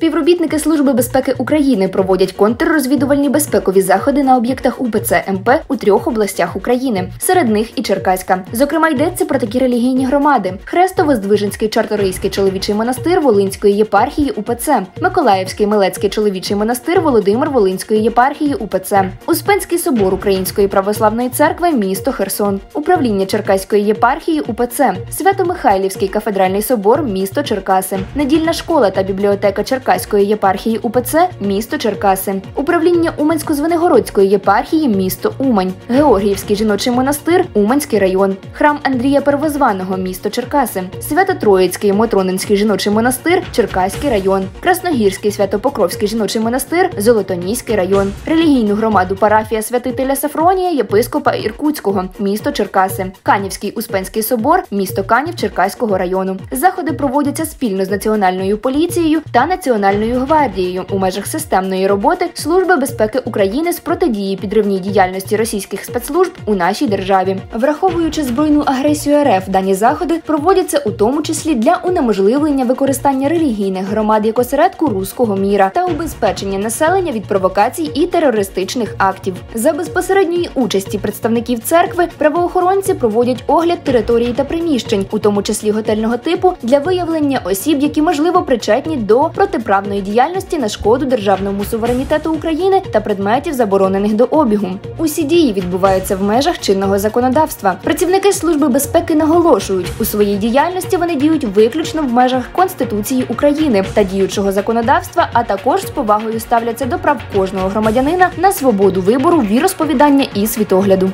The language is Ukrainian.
Співробітники Служби безпеки України проводять контррозвідувальні безпекові заходи на об'єктах УПЦ МП у трьох областях України, серед них і Черкаська. Зокрема, йдеться про такі релігійні громади: Хрестово-Здвиженський Чарторийський чоловічий монастир Волинської єпархії УПЦ, Миколаївський Милецький чоловічий монастир Володимир Волинської єпархії УПЦ, Успенський собор Української православної церкви, місто Херсон, управління Черкаської єпархії УПЦ, Свято-Михайлівський кафедральний собор, місто Черкаси, недільна школа та бібліотека Черкаської єпархії УПЦ, місто Черкаси, управління Умансько-Звенигородської єпархії, місто Умань, Георгіївський жіночий монастир, Уманський район, храм Андрія Первозваного, місто Черкаси, Свято-Троїцький Мотронинський жіночий монастир, Черкаський район, Красногірський Свято-Покровський жіночий монастир, Золотоніський район, релігійну громаду парафія святителя Сафронія, єпископа Іркутського, місто Черкаси, Канівський Успенський собор, місто Канів Черкаського району. Заходи проводяться спільно з національною поліцією та національною гвардією у межах системної роботи Служби безпеки України з протидії підривній діяльності російських спецслужб у нашій державі, враховуючи збройну агресію РФ, дані заходи проводяться у тому числі для унеможливлення використання релігійних громад як осередку руського міра та убезпечення населення від провокацій і терористичних актів. За безпосередньої участі представників церкви правоохоронці проводять огляд території та приміщень, у тому числі готельного типу, для виявлення осіб, які можливо причетні до протиправної діяльності на шкоду державному суверенітету України та предметів, заборонених до обігу. Усі дії відбуваються в межах чинного законодавства. Працівники служби безпеки наголошують, у своїй діяльності вони діють виключно в межах Конституції України та діючого законодавства, а також з повагою ставляться до прав кожного громадянина на свободу вибору, віросповідання і світогляду.